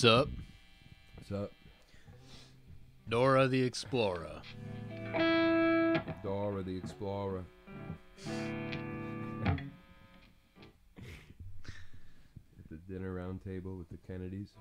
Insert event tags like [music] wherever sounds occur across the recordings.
Sup, What's up? Dora the Explorer. Dora the Explorer. At the dinner round table with the Kennedys.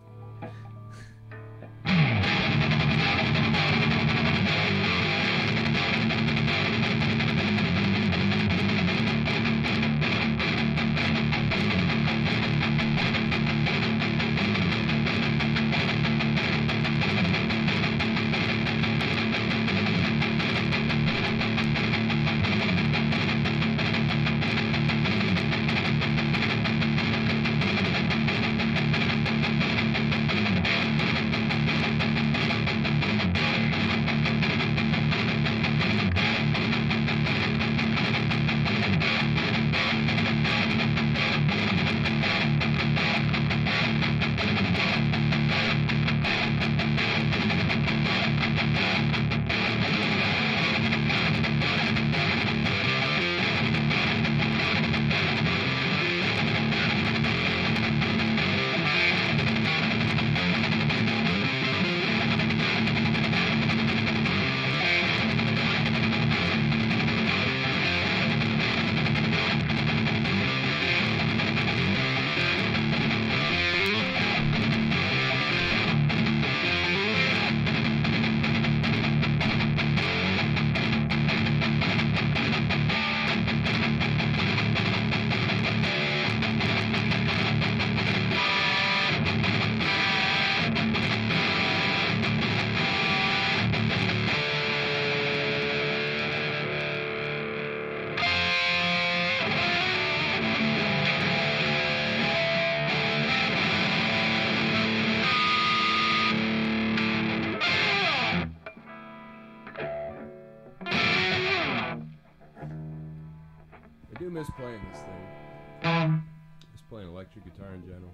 Miss playing this thing. Just playing electric guitar in general.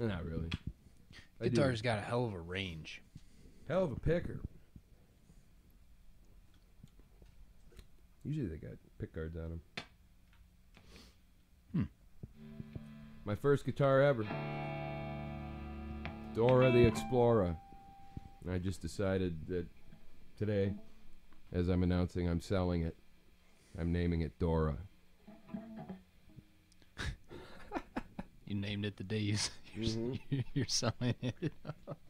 Eh, Not really. I do. Guitar's got a hell of a range. Hell of a picker. Usually they got pick guards on them. Hmm. My first guitar ever. Dora the Explorer. I just decided that today, as I'm announcing, I'm selling it. I'm naming it Dora. You named it the day you, [laughs] you're, s- Mhm. you're selling it.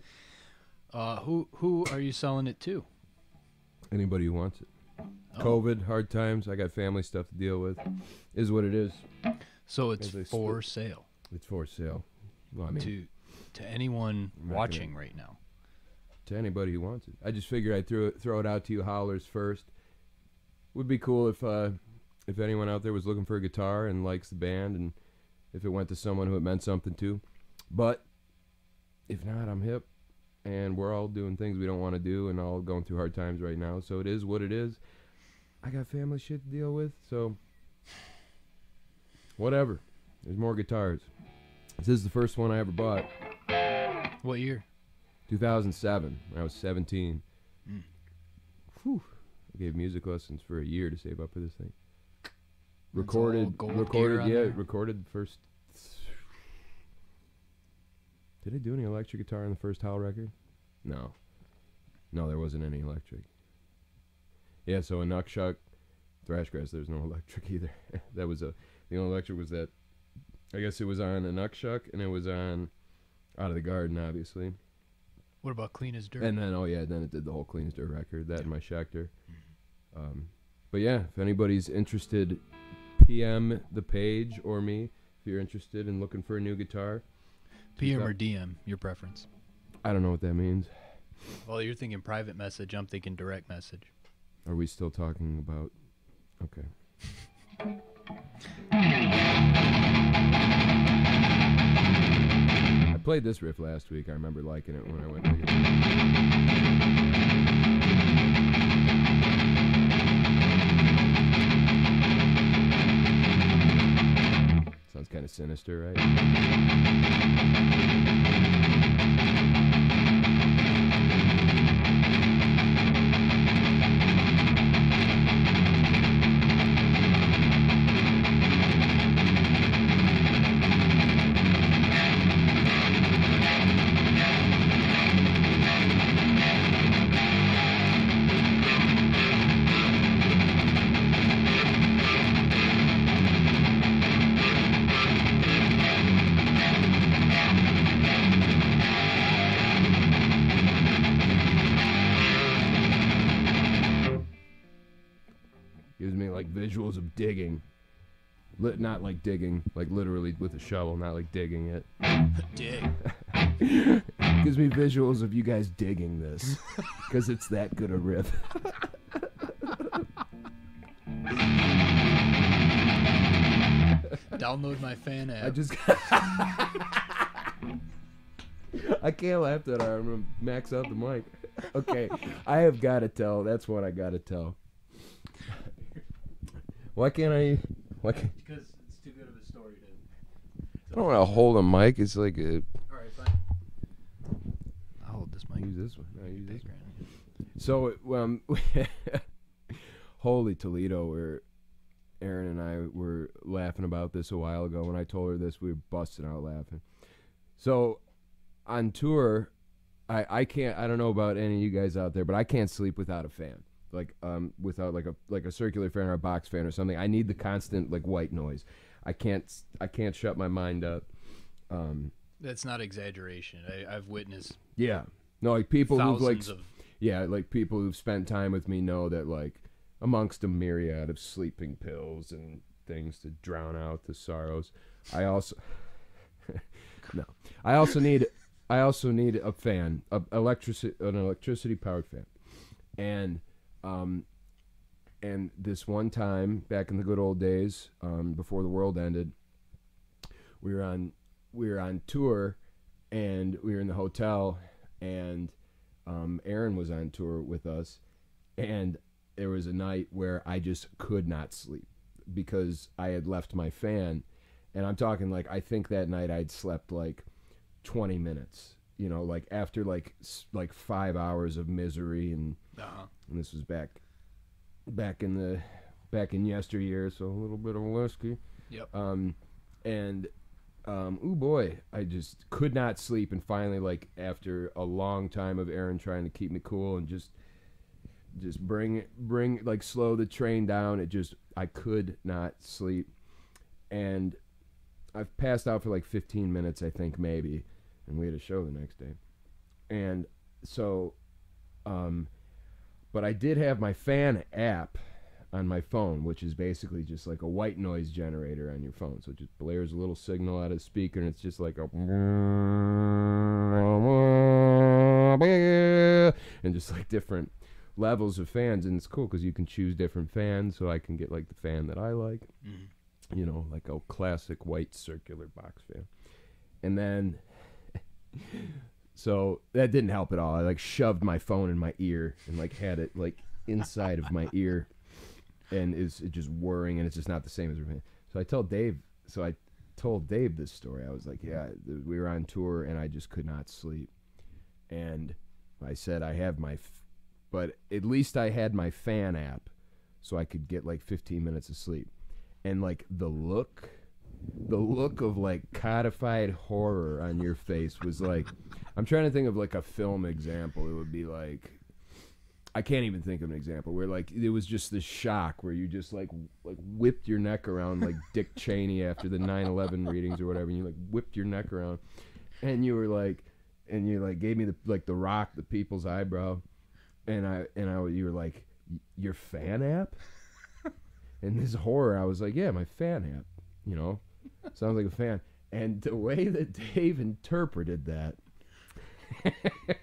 [laughs] uh, who who are you selling it to? Anybody who wants it. Oh, COVID, hard times. I got family stuff to deal with. Is what it is. So it's As they for sale It's for sale. Well, I mean, to to anyone I'm not watching right now. to anybody who wants it. I just figured I'd throw it, throw it out to you howlers first. Would be cool if uh, if anyone out there was looking for a guitar and likes the band, and if it went to someone who it meant something to. But if not, I'm hip, and we're all doing things we don't want to do, and all going through hard times right now. So it is what it is. I got family shit to deal with, so whatever. There's more guitars. This is the first one I ever bought. What year? 2007 when I was 17. Mm. Whew. I gave music lessons for a year to save up for this thing. All Recorded, gear recorded, on yeah, there? recorded first. Did I do any electric guitar on the first Howl record? No, no, there wasn't any electric. Yeah, so in Nuckshuck, Thrashgrass, there's no [laughs] electric either. [laughs] that was a the only electric was that. I guess it was on a Nuckshuck and it was on Out of the Garden, obviously. What about Clean as Dirt? And then oh yeah, then it did the whole Clean as Dirt record, that and my Schecter. Mm-hmm. Um, but yeah, if anybody's interested, PM the page or me if you're interested in looking for a new guitar. PM or DM, your preference. I don't know what that means. Well, you're thinking private message. I'm thinking direct message. Are we still talking about? Okay. I played this riff last week. I remember liking it when I went. Sounds kind of sinister, right? Lit, not like digging, like literally with a shovel, not like digging it. Dig. [laughs] Gives me visuals of you guys digging this, [laughs] because it's that good a riff. [laughs] Download my fan app. I just. I can't laugh that hard. I'm gonna max out the mic. Okay, I have got to tell. That's what I got to tell. Why can't I? Why [laughs] can't, because it's too good of a story to. I don't want to hold a mic. It's like a, All right, fine. I'll hold this mic. use this one. No, use this Background. So, um, [laughs] holy Toledo, where Erin and I were laughing about this a while ago. When I told her this, we were busting out laughing. So, on tour, I I can't. I don't know about any of you guys out there, but I can't sleep without a fan. Like um, without like a like a circular fan or a box fan or something. I need the constant like white noise. I can't I can't shut my mind up. Um, That's not exaggeration. I, I've witnessed yeah. No, like people who've like thousands of. yeah, like people who've spent time with me know that like amongst a myriad of sleeping pills and things to drown out the sorrows, I also [laughs] no, I also need I also need a fan, a electricity an electricity powered fan, and um and this one time back in the good old days um, before the world ended, we were on we were on tour, and we were in the hotel, and um, Erin was on tour with us, and there was a night where I just could not sleep because I had left my fan, and I'm talking like I think that night I'd slept like 20 minutes, you know, like after like like five hours of misery, and, Uh-huh. And this was back back in the back in yesteryear, so a little bit of whiskey. Yep. Um, and um, oh boy, I just could not sleep. And finally, like after a long time of Erin trying to keep me cool and just just bring bring like slow the train down, it just I could not sleep. And I've passed out for like 15 minutes, I think maybe, and we had a show the next day. And so, um, but I did have my fan app on my phone, which is basically just like a white noise generator on your phone. So it just blares a little signal out of the speaker, and it's just like a and just like different levels of fans, and it's cool because you can choose different fans. So I can get like the fan that I like, Mhm. you know, like a classic white circular box fan, and then. So that didn't help at all. I like shoved my phone in my ear and like had it like inside of my ear, and it's it just whirring, and it's just not the same as. So I told Dave. So I told Dave this story. I was like, yeah, we were on tour, and I just could not sleep, and I said I have my, f- but at least I had my fan app, so I could get like 15 minutes of sleep, and like the look. The look of like codified horror on your face was like I'm trying to think of like a film example. It would be like I can't even think of an example where like it was just the shock where you just like like whipped your neck around like Dick [laughs] Cheney after the 9/11 readings or whatever, and you like whipped your neck around, and you were like, and you like gave me the like the rock, the people's eyebrow, and I and I you were like your fan app, [laughs] and this horror I was like yeah my fan app, you know, sounds like a fan, and the way that Dave interpreted that. [laughs]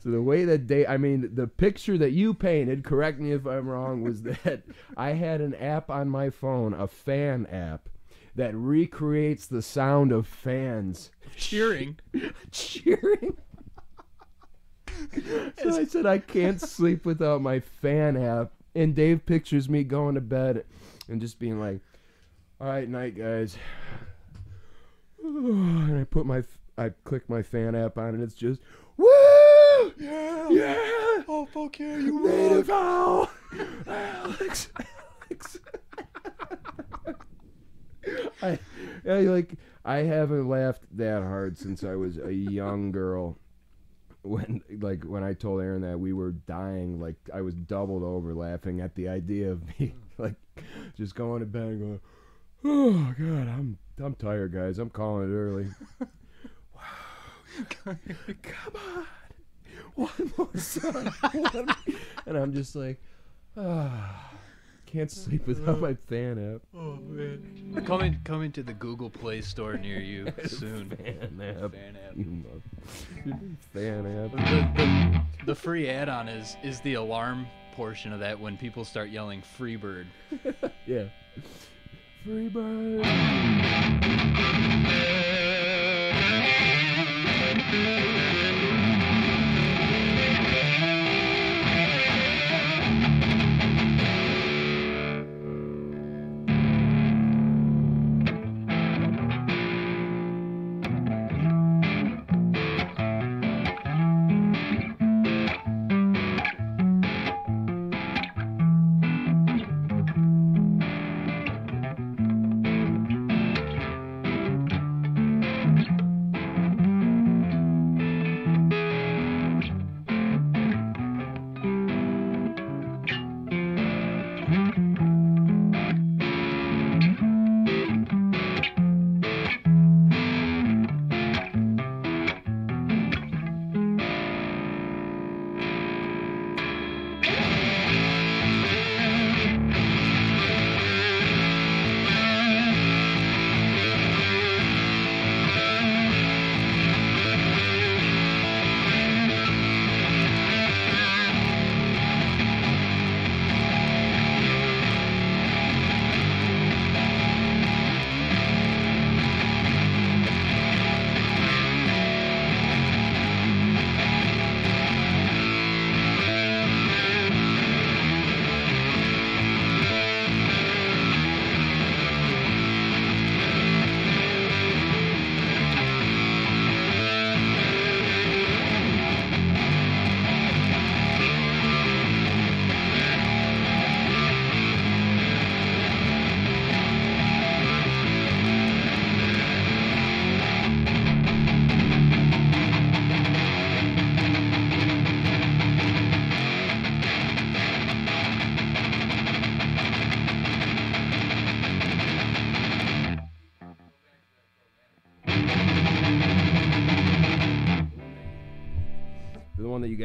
So the way that they, I mean, the picture that you painted, correct me if I'm wrong, was that I had an app on my phone, a fan app, that recreates the sound of fans Cheering. [laughs] cheering. so I said I can't sleep without my fan app, and Dave pictures me going to bed and just being like, "All right, night, guys." [sighs] And I put my, I click my fan app on, and it's just, "Woo! Yeah. Yeah! Oh fuck yeah, you Native Howl! [laughs] Alex! Alex! [laughs] I, I like I haven't laughed that hard since I was a young girl. When like when I told Erin that we were dying, like I was doubled over laughing at the idea of me [laughs] like just going to bed and going, Oh god, I'm I'm tired guys, I'm calling it early. [laughs] Wow, come on. One more song. [laughs] One- and I'm just like, ah, Can't sleep without my fan app. Oh man. Coming coming to the Google Play Store near you [laughs] soon. Fan app. Fan app. You mother- fan app. The, the, the free add-on is is the alarm portion of that when people start yelling "Freebird." Yeah. Free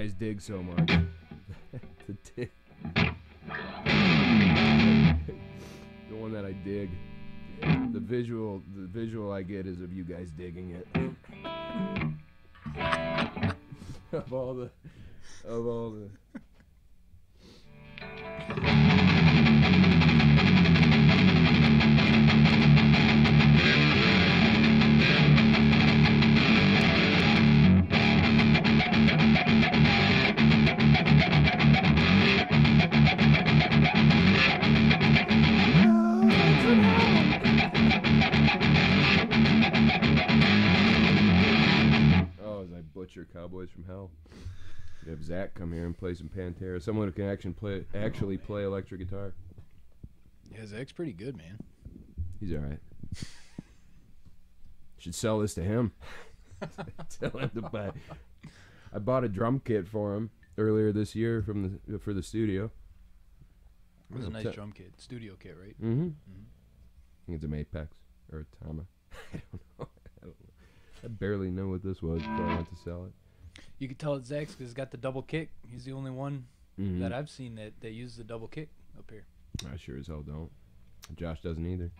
guys dig so much. [laughs] the dig. the one that I dig. The visual the visual I get is of you guys digging it. [laughs] of all the of all the Oh, as I butcher Cowboys from Hell. You have Zach come here and play some Pantera. Someone who can actually play actually play electric guitar. Yeah, Zach's pretty good, man. He's all right. Should sell this to him. [laughs] Tell him to buy. I bought a drum kit for him earlier this year from the for the studio. It was a nice drum kit, studio kit, right? Mm-hmm. I think it's a Mapex or a Tama. [laughs] I don't know. [laughs] I don't know. I barely know what this was before I went to sell it. You could tell it's Zach's because he's got the double kick. He's the only one Mhm. that I've seen that, that uses the double kick up here. I sure as hell don't. Josh doesn't either.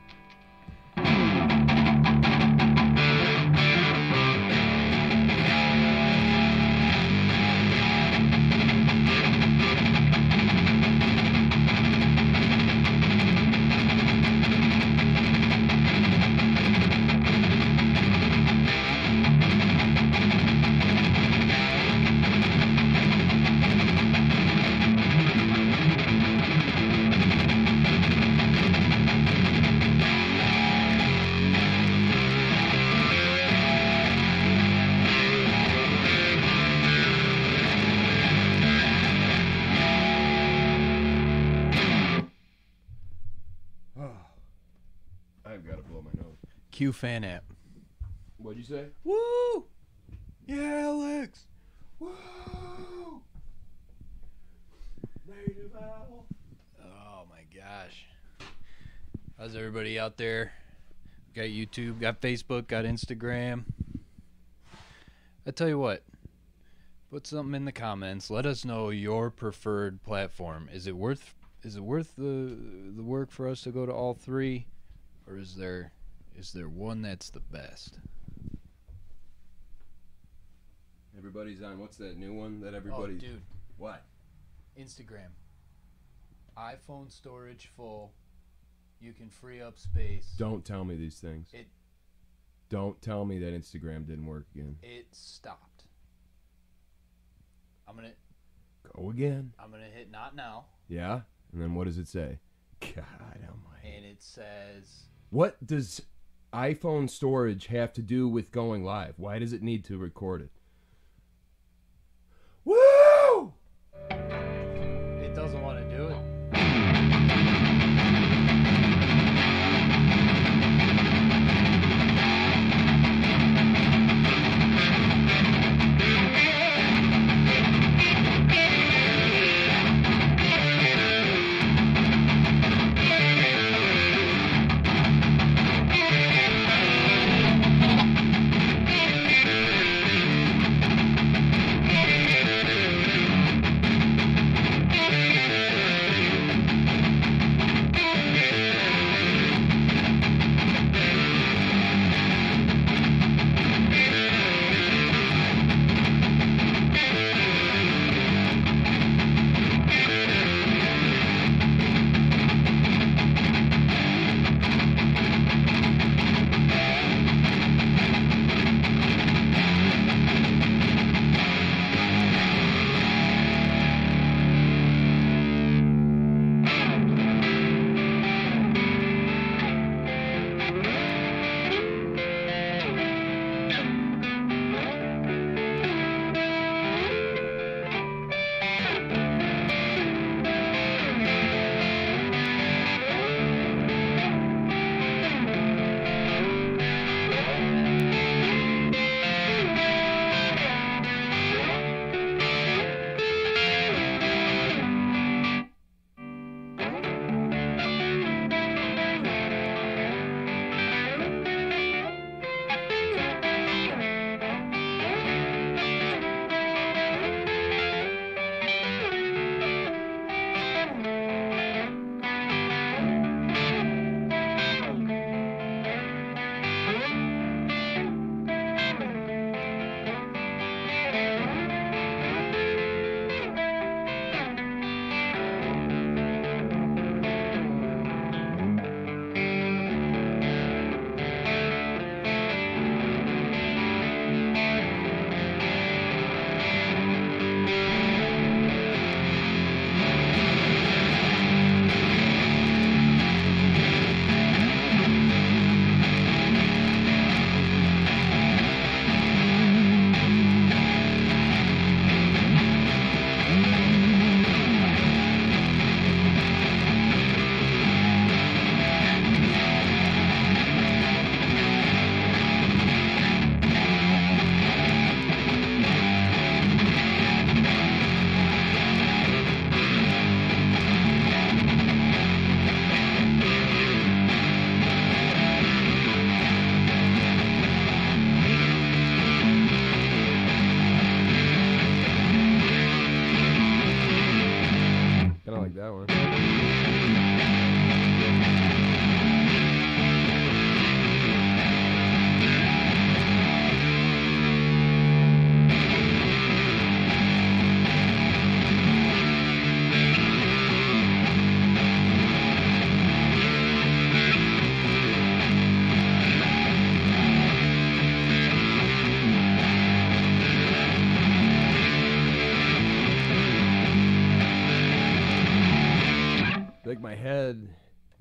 Q fan app. What'd you say? Woo! Yeah, Alex. Woo! Native Howl. Oh my gosh. How's everybody out there? Got YouTube, got Facebook, got Instagram. I tell you what. Put something in the comments. Let us know your preferred platform. Is it worth is it worth the the work for us to go to all three, or is there is there one that's the best? Everybody's on. What's that new one that oh, everybody? oh, dude, What? Instagram. iPhone storage full. You can free up space. Don't tell me these things. It- Don't tell me that Instagram didn't work again. It stopped. I'm gonna Go again. I'm gonna hit not now, Yeah. And then what does it say? God Almighty. and it says What does iPhone storage have to do with going live? Why does it need to record it? Woo! it doesn't want to do it.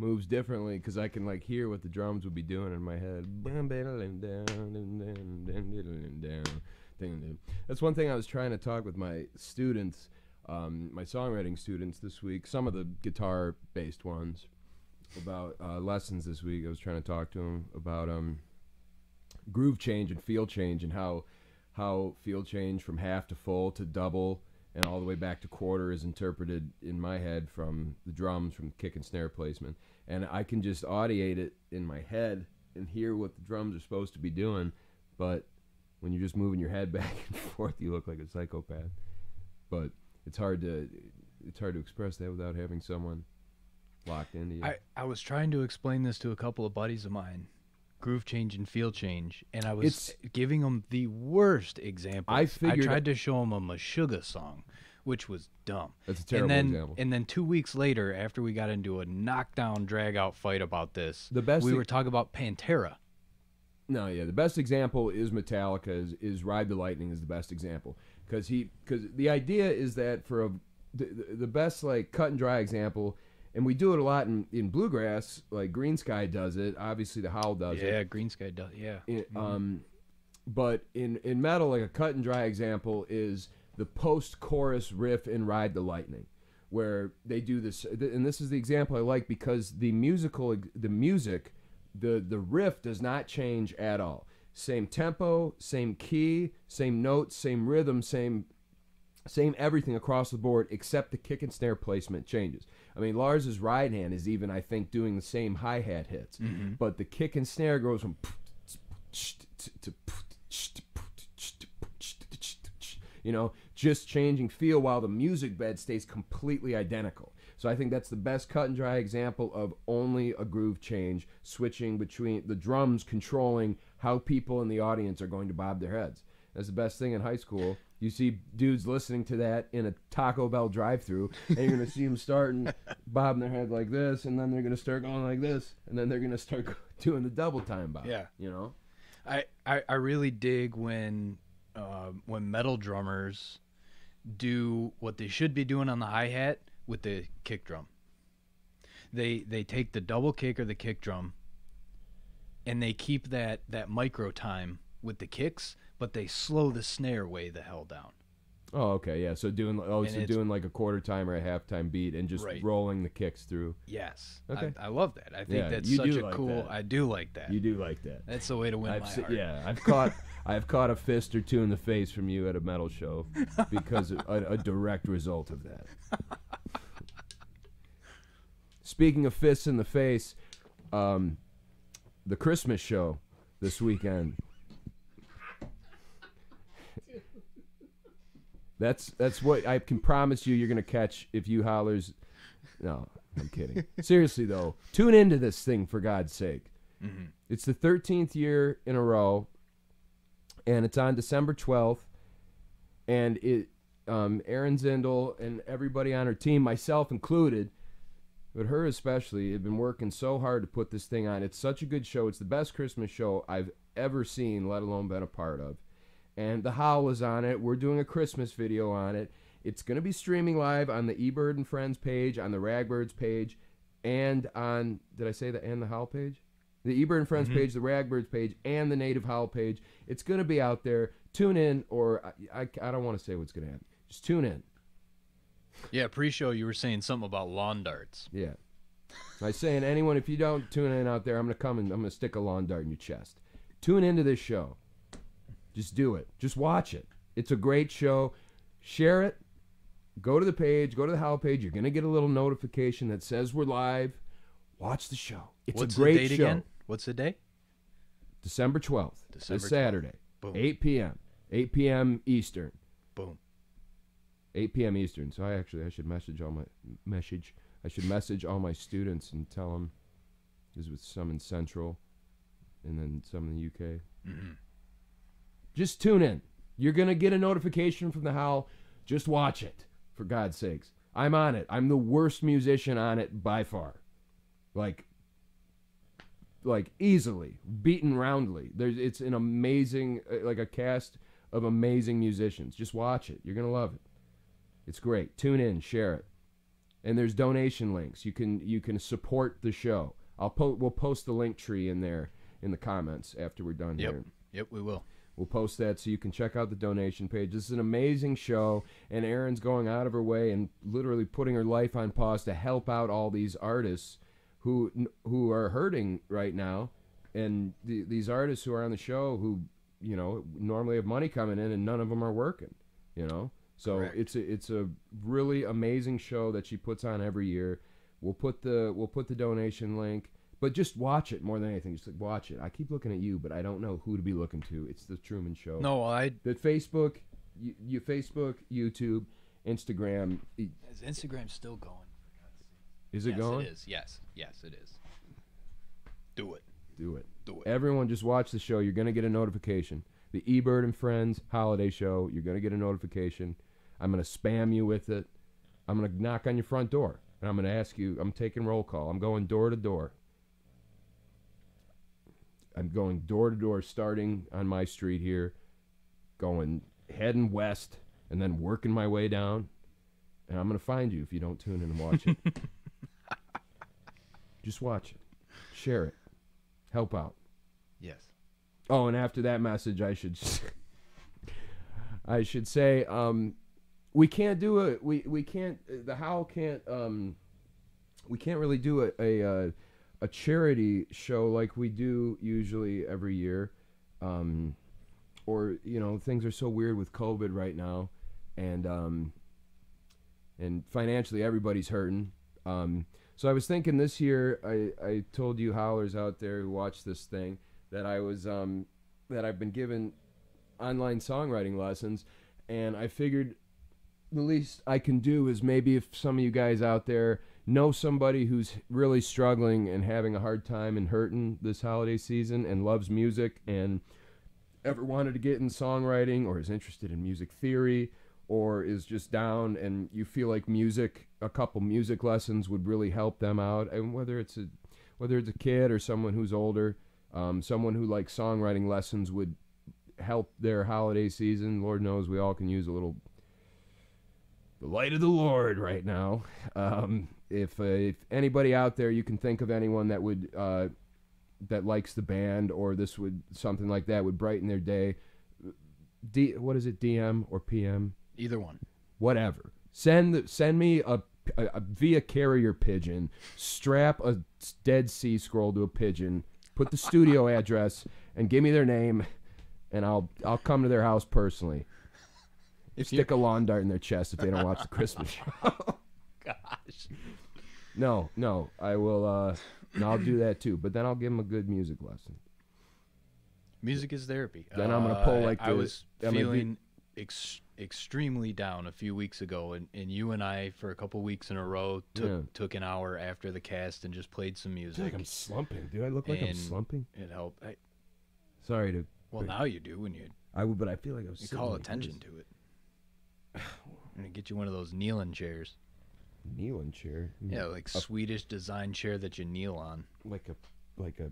Moves differently because I can like hear what the drums would be doing in my head. That's one thing I was trying to talk with my students, um, my songwriting students this week. Some of the guitar-based ones about uh, lessons this week. I was trying to talk to them about um, groove change and feel change and how how feel change from half to full to double and all the way back to quarter is interpreted in my head from the drums from kick and snare placement and i can just audiate it in my head and hear what the drums are supposed to be doing but when you're just moving your head [laughs] back and forth you look like a psychopath but it's hard to it's hard to express that without having someone locked into you. I, I was trying to explain this to a couple of buddies of mine, groove change and feel change, and I was It's- giving them the worst example. I figured- tried to show them a Meshuggah song, which was dumb. That's a terrible and then, example. And then two weeks later, after we got into a knockdown, drag out fight about this, The best we thing- were talking about Pantera. No, yeah, the best example is Metallica. Is, is Ride the Lightning is the best example because he because the idea is that for a the, the- best like cut and dry example, and we do it a lot in, in bluegrass. Like Greensky does it. Obviously, the Howl does it. Yeah, Greensky does. Yeah. in, um, but in in metal, like a cut and dry example is the post chorus riff in Ride the Lightning, where they do this, and this is the example I like because the musical, the music, the the riff does not change at all. Same tempo, same key, same notes, same rhythm, same same everything across the board except the kick and snare placement changes. I mean, Lars's ride hand is even, I think, doing the same hi hat hits, but the kick and snare goes from you know, just changing feel while the music bed stays completely identical. So I think that's the best cut and dry example of only a groove change, switching between the drums controlling how people in the audience are going to bob their heads. That's the best thing in high school. You see dudes listening to that in a Taco Bell drive-through, and you're gonna see them starting [laughs] bobbing their head like this, and then they're gonna start going like this, and then they're gonna start [laughs] doing the double time bob. Yeah. you know. I, I, I really dig when uh, when metal drummers do what they should be doing on the hi hat with the kick drum. They they take the double kick or the kick drum, and they keep that that micro time with the kicks, but they slow the snare way the hell down. Oh, okay, yeah. So doing oh, And so doing like a quarter time or a halftime beat and just Right. rolling the kicks through. Yes, Okay. I, I love that. I think Yeah, that's you such do a like cool. that. I do like that. You do like that. That's the way to win I've my se- heart. yeah, I've caught [laughs] I've caught a fist or two in the face from you at a metal show because of a, a direct result of that. Speaking of fists in the face, um, the Christmas show this weekend. That's that's what I can promise you. You're gonna catch if you howlers. No, I'm kidding. Seriously though, tune into this thing for God's sake. It's the 13th year in a row, and it's on December 12th. And it, um, Erin Zindle and everybody on her team, myself included, but her especially, have been working so hard to put this thing on. It's such a good show. It's the best Christmas show I've ever seen, let alone been a part of. And The Howl is on it. We're doing a Christmas video on it. It's going to be streaming live on the eBird and Friends page, on the Ragbirds page, and on, did I say the and the Howl page? The eBird and Friends mm-hmm. page, the Ragbirds page, and the Native Howl page. It's going to be out there. Tune in, or I, I, I don't want to say what's going to happen. Just tune in. Yeah, pre-show you were saying something about lawn darts. Yeah. I saying anyone, if you don't tune in out there, I'm gonna come and I'm gonna stick a lawn dart in your chest. Tune into this show. Just do it. Just watch it. It's a great show. Share it. Go to the page. Go to the Howl page. You're gonna get a little notification that says we're live. Watch the show. It's What's a great the date show. again? What's the day? December 12th. December 12th. Saturday. Boom. 8 p.m. 8 p.m. Eastern. Boom. 8 p.m. Eastern. So I actually I should message all my message. I should message all my students and tell them is with some in Central, and then some in the UK. Mm-hmm. Just tune in. You're gonna get a notification from the Howl. Just watch it, for God's sakes. I'm on it. I'm the worst musician on it by far. Like, like easily beaten roundly. There's it's an amazing uh, like a cast of amazing musicians. Just watch it. You're gonna love it. It's great. Tune in, share it, and there's donation links. You can you can support the show. I'll po- we'll post the link tree in there in the comments after we're done Yep. here. Yep, we will. We'll post that so you can check out the donation page. This is an amazing show, and Erin's going out of her way and literally putting her life on pause to help out all these artists who who are hurting right now, and the, these artists who are on the show who you know normally have money coming in and none of them are working. You know, so Correct. it's a it's a really amazing show that she puts on every year. We'll put the we'll put the donation link. But just watch it more than anything. Just like watch it. I keep looking at you, but I don't know who to be looking to. It's the Truman Show. No, I The Facebook, you, you Facebook, YouTube, Instagram. Is Instagram still going? Is it yes, going? It is. Yes. Yes, it is. Do it. Do it. Do it. Everyone just watch the show. You're going to get a notification. The eBird and Friends holiday show, you're going to get a notification. I'm going to spam you with it. I'm going to knock on your front door and I'm going to ask you, I'm taking roll call. I'm going door to door. I'm going door to door starting on my street here, going heading west and then working my way down. And I'm going to find you if you don't tune in and watch it. [laughs] Just watch it. Share it. Help out. Yes. Oh, and after that message, I should [laughs] I should say um, we can't do it. We we can't. The Howl can't. Um, we can't really do a a, uh, a charity show like we do usually every year, um, or you know things are so weird with COVID right now, and um, and financially everybody's hurting. Um, so I was thinking this year, I, I told you howlers out there who watch this thing that I was um, that I've been given online songwriting lessons, and I figured the least I can do is maybe if some of you guys out there know somebody who's really struggling and having a hard time and hurting this holiday season and loves music and ever wanted to get in songwriting or is interested in music theory or is just down and you feel like music a couple music lessons would really help them out. And whether it's a whether it's a kid or someone who's older um, someone who likes songwriting lessons would help their holiday season. Lord knows we all can use a little the light of the lord right now. Um, if, uh, if anybody out there you can think of anyone that would uh, that likes the band or this would something like that would brighten their day. D, what is it dm or pm Either one. whatever. Send send me a, a, a via carrier pigeon. Strap a Dead Sea Scroll to a pigeon. Put the studio [laughs] address and give me their name, and I'll I'll come to their house personally. If you Stick a lawn dart in their chest if they don't watch the Christmas [laughs] show. gosh. no, no, I will. uh no, I'll do that too. But then I'll give them a good music lesson. Music is therapy. Then I'm gonna pull, Uh, like, I the- was I'm feeling ex- extremely down a few weeks ago, and, and you and I for a couple weeks in a row took Yeah. took an hour after the cast and just played some music. like I'm slumping. Do I look like I'm slumping? It helped. I, Sorry to. well, now you do when you, I would, but I feel like I was. you call like attention this. to it. I'm gonna get you one of those kneeling chairs. Kneeling chair. Yeah, like A Swedish design chair that you kneel on. like a like a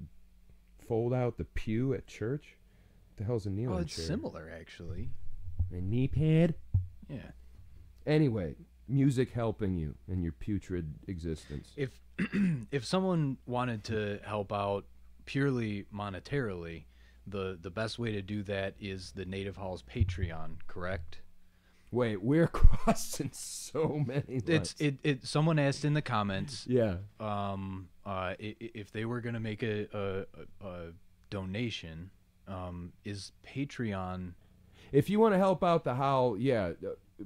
fold out the pew at church. the hell's a kneeling Oh, it's chair? similar actually. A knee pad. Yeah. Anyway, music helping you in your putrid existence. If [clears throat] if someone wanted to help out purely monetarily, the the best way to do that is the Native Howl's Patreon, correct? Wait, we're [laughs] crossing so many. It's it, it someone asked in the comments Yeah. um uh if they were going to make a, a a a donation um is Patreon If you want to help out the howl, yeah, uh,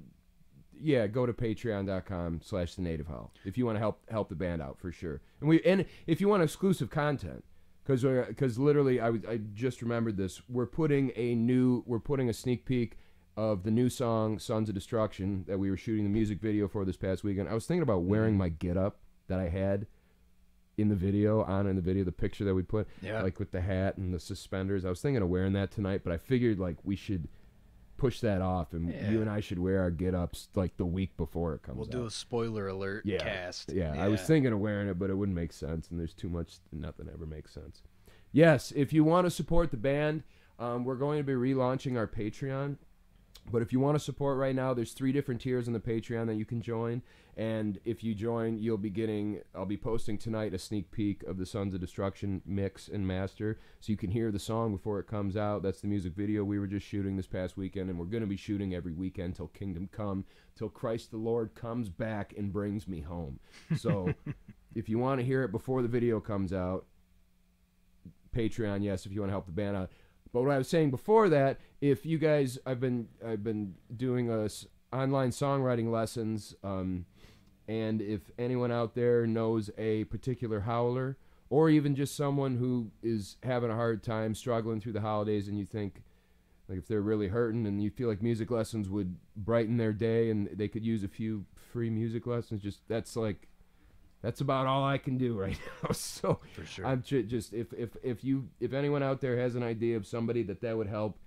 yeah, go to patreon.com slash the native howl. If you want to help help the band out for sure. And we and if you want exclusive content, because because literally I was I just remembered this. We're putting a new we're putting a sneak peek of the new song Sons of Destruction that we were shooting the music video for this past weekend. I was thinking about wearing my get up that I had in the video on in the video the picture that we put Yeah. like with the hat and the suspenders. I was thinking of wearing that tonight, but I figured like we should push that off and Yeah. you and I should wear our get ups like the week before it comes we'll out. do a spoiler alert yeah. cast. Yeah, I was thinking of wearing it, but it wouldn't make sense, and there's too much. Nothing ever makes sense. Yes, if you want to support the band, um, we're going to be relaunching our Patreon. But if you want to support right now, there's three different tiers on the Patreon that you can join. And if you join, you'll be getting, I'll be posting tonight a sneak peek of the Sons of Destruction mix and master. So you can hear the song before it comes out. That's the music video we were just shooting this past weekend. And we're going to be shooting every weekend till Kingdom Come, till Christ the Lord comes back and brings me home. So [laughs] if you want to hear it before the video comes out, Patreon, yes, if you want to help the band out. But what I was saying before that, if you guys, I've been I've been doing a s- online songwriting lessons, um, and if anyone out there knows a particular howler, or even just someone who is having a hard time struggling through the holidays, and you think Like if they're really hurting and you feel like music lessons would brighten their day and they could use a few free music lessons, just that's like that's about all I can do right [laughs] now. So For sure. I'm ju- just if if if you if anyone out there has an idea of somebody that that would help,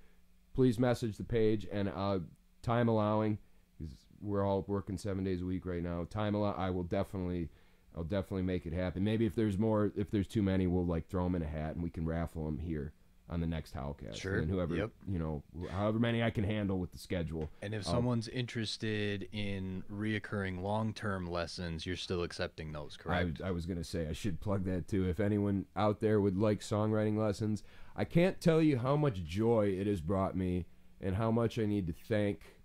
please message the page and uh, time allowing, because we're all working seven days a week right now. Time allow, I will definitely. I'll definitely make it happen. Maybe if there's more, if there's too many, we'll like throw them in a hat and we can raffle them here on the next Howlcast. Sure. And whoever, Yep. you know, however many I can handle with the schedule. and if I'll- someone's interested in reoccurring long-term lessons, you're still accepting those, I, correct? I was going to say, I should plug that too. If anyone out there would like songwriting lessons, I can't tell you how much joy it has brought me and how much I need to thank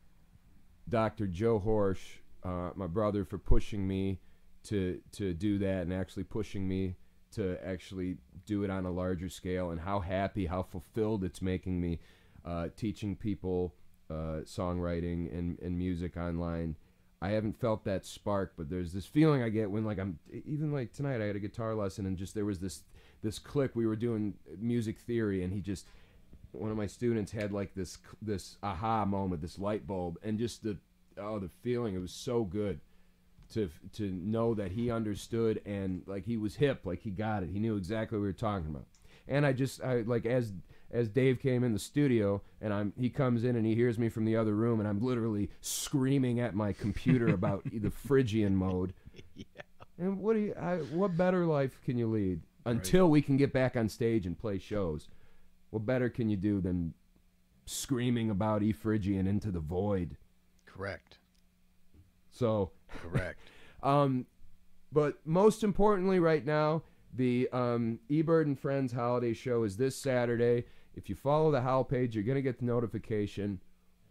Dr. Joe Horsch, uh, my brother, for pushing me to, to do that and actually pushing me to actually do it on a larger scale and how happy, how fulfilled it's making me uh, teaching people uh, songwriting and, and music online. I haven't felt that spark, but there's this feeling I get when like I'm even like tonight I had a guitar lesson and just there was this this click we were doing music theory and he just one of my students had like this this aha moment, this light bulb and just the oh the feeling it was so good to to know that he understood and like he was hip, like he got it. He knew exactly what we were talking about. And I just I like as as Dave came in the studio and I'm he comes in and he hears me from the other room and I'm literally screaming at my computer [laughs] about the Phrygian mode. Yeah. And what do you I, what better life can you lead until we can get back on stage and play shows? What better can you do than screaming about E Phrygian into the void? correct. So Correct. [laughs] Um, but most importantly, right now, the um, eBird and Friends holiday show is this Saturday. If you follow the Howl page, you're going to get the notification.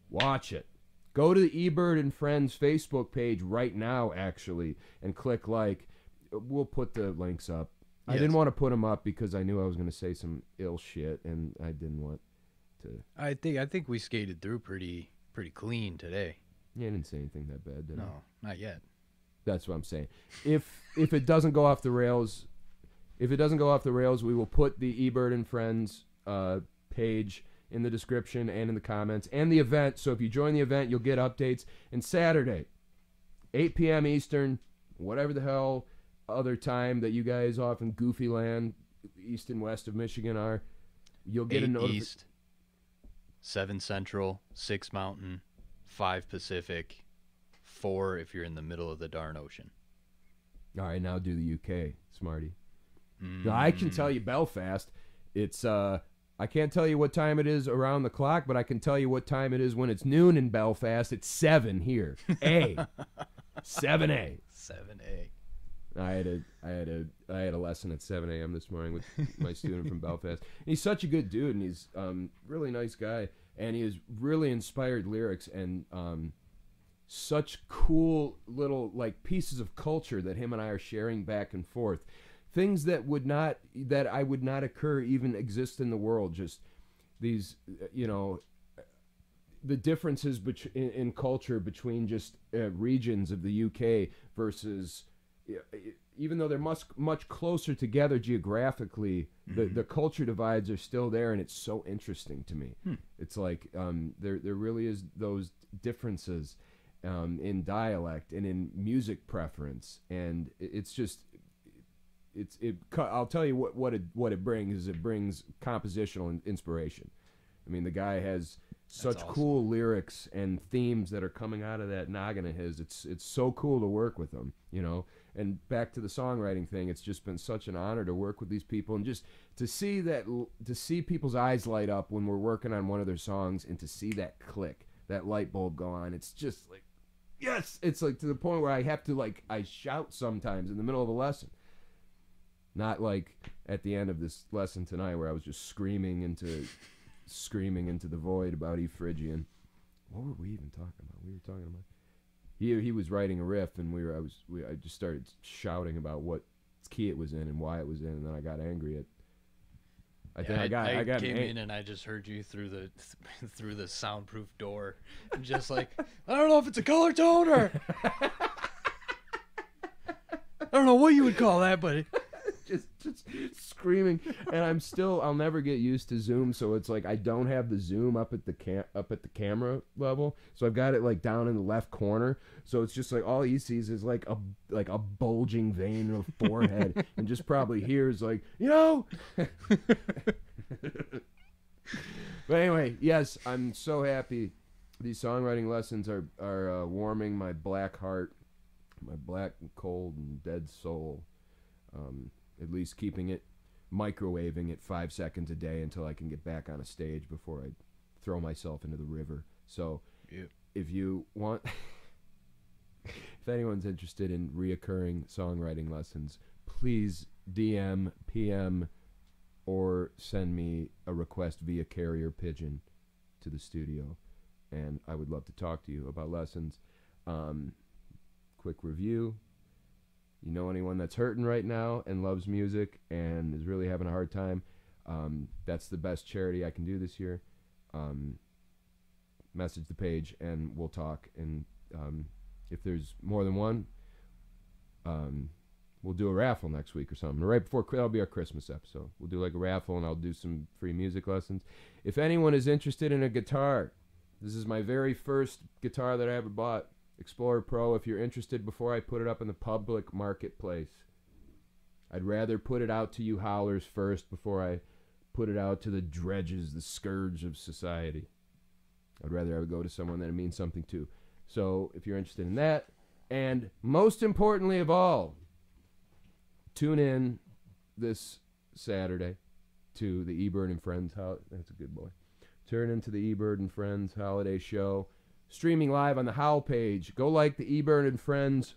Watch it. Go to the eBird and Friends Facebook page right now, actually, and click like. We'll put the links up. I didn't want to put them up because I knew I was going to say some ill shit, and I didn't want to. I think I think we skated through pretty pretty clean today. Yeah, I didn't say anything that bad, did I? No, not yet. That's what I'm saying. If if it doesn't go off the rails, if it doesn't go off the rails, we will put the eBird and Friends uh, page in the description and in the comments and the event. So if you join the event, you'll get updates. And Saturday, 8 p.m. Eastern, whatever the hell other time that you guys off in Goofy Land, east and west of Michigan are, you'll get a Eight notification. East, seven Central, six Mountain, five Pacific, four if you're in the middle of the darn ocean. All right, now do the UK, Smarty. Now, I can tell you Belfast. It's uh I can't tell you what time it is around the clock, but I can tell you what time it is when it's noon in Belfast. It's seven here. A. [laughs] seven A. Seven A. I had a I had a I had a lesson at seven AM this morning with my student from Belfast. he's such a good dude and he's um really nice guy and he has really inspired lyrics and um such cool little like pieces of culture that him and I are sharing back and forth. Things that would not that I would not occur even exist in the world. Just these, uh, you know, the differences in, in culture between just uh, regions of the UK versus e- even though they're much much closer together geographically, the the culture divides are still there, and it's so interesting to me. It's like um, there there really is those differences um, in dialect and in music preference, and it- it's just it's it. I'll tell you what what it what it brings is it brings compositional inspiration. I mean, the guy has such awesome. cool lyrics and themes that are coming out of that noggin of his. It's it's so cool to work with him, you know. And back to the songwriting thing, it's just been such an honor to work with these people and just to see that to see people's eyes light up when we're working on one of their songs and to see that click, that light bulb go on. It's just like yes, it's like to the point where I have to like I shout sometimes in the middle of a lesson. Not like at the end of this lesson tonight where I was just screaming into screaming into the void about E Phrygian. What were we even talking about? We were talking about he he was writing a riff and we were I was we, I just started shouting about what key it was in and why it was in and then I got angry at I think I, got I, got came in and I just heard you through the [laughs] through the soundproof door, and just like I don't know if it's a color tone or [laughs] I don't know what you would call that, but it, [laughs] just just screaming, and I'm still. I'll never get used to Zoom, so it's like I don't have the zoom up at the cam up at the camera level, so I've got it like down in the left corner. So it's just like all he sees is like a like a bulging vein of forehead, [laughs] and just probably hears like you know. [laughs] but anyway, yes, I'm so happy. These songwriting lessons are are uh, warming my black heart, my black and cold and dead soul. Um, at least keeping it microwaving it five seconds a day until I can get back on a stage before I throw myself into the river. So Yep. if you want, [laughs] if anyone's interested in reoccurring songwriting lessons, please DM, PM, or send me a request via carrier pigeon to the studio, and I would love to talk to you about lessons. Um, quick review. You know anyone that's hurting right now and loves music and is really having a hard time? Um, that's the best charity I can do this year. Um, message the page and we'll talk. And um, if there's more than one, um, we'll do a raffle next week or something. Right before that'll be our Christmas episode. We'll do like a raffle and I'll do some free music lessons. If anyone is interested in a guitar, this is my very first guitar that I ever bought. Explorer Pro. If you're interested, before I put it up in the public marketplace, I'd rather put it out to you howlers first before I put it out to the dredges, the scourge of society. I'd rather I would go to someone that it means something to. So if you're interested in that, and most importantly of all, tune in this Saturday to the eBird and Friends. Ho- that's a good boy. Turn into the eBird and Friends holiday show, streaming live on the Howl page. Go like the eBird and Friends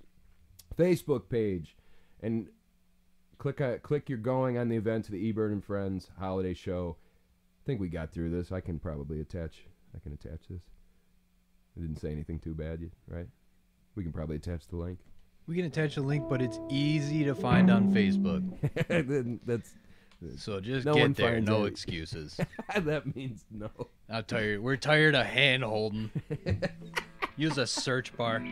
Facebook page, and click uh, click you're going on the event to the eBird and Friends holiday show. I think we got through this. I can probably attach. I can attach this. I didn't say anything too bad, yet, right? We can probably attach the link. We can attach the link, but it's easy to find on Facebook. [laughs] That's So just No get there. No it. excuses. [laughs] that means no. I'm tired. We're tired of hand holding. [laughs] Use a search bar.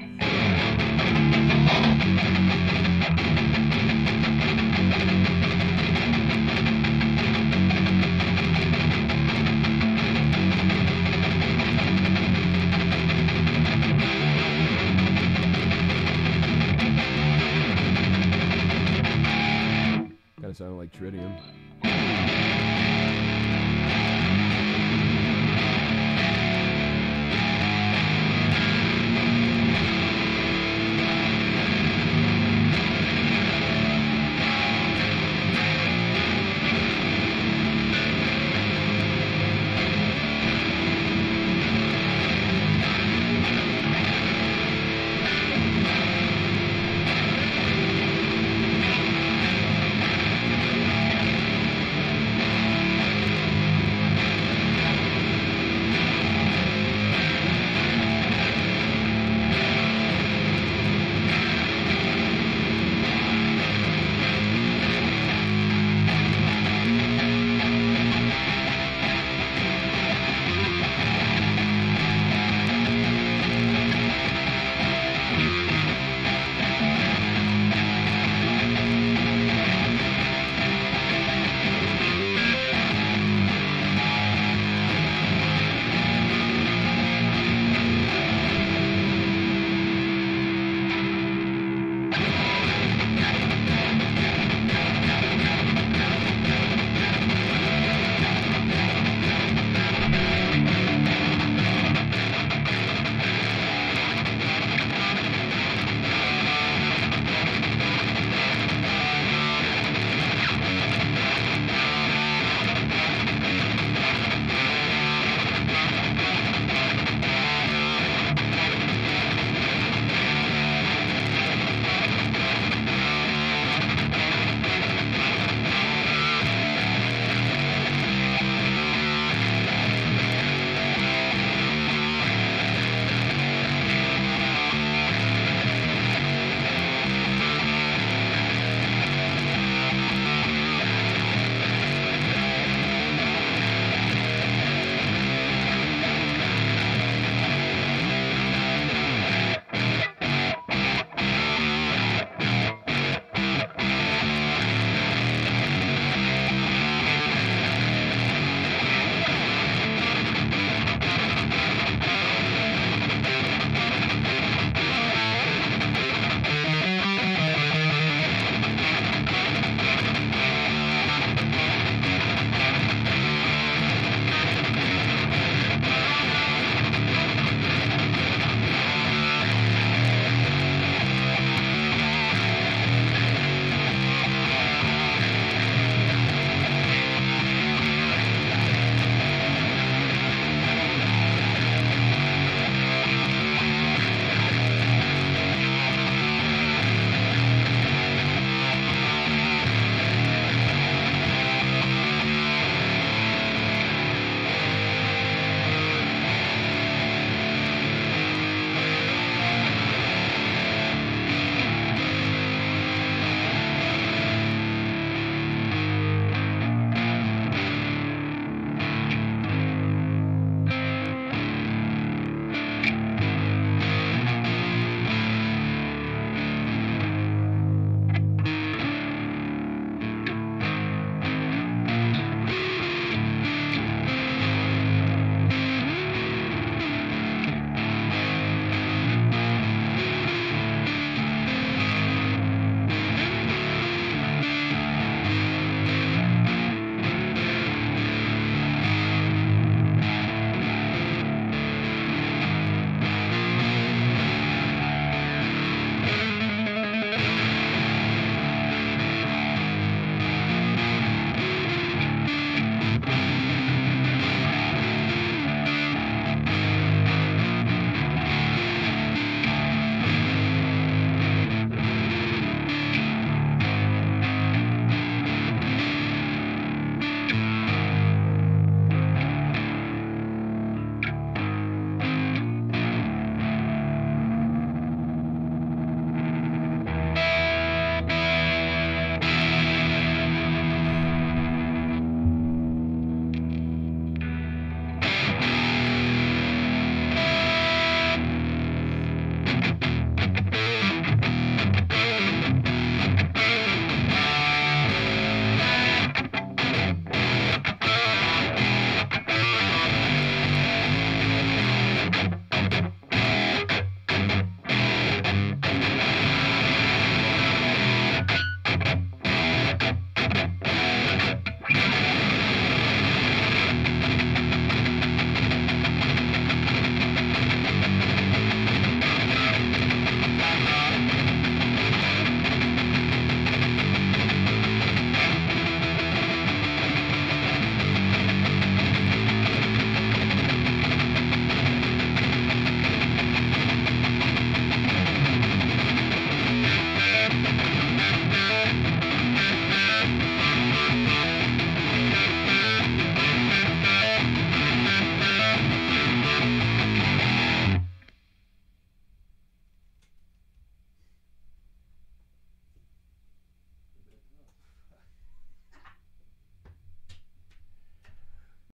Iridium.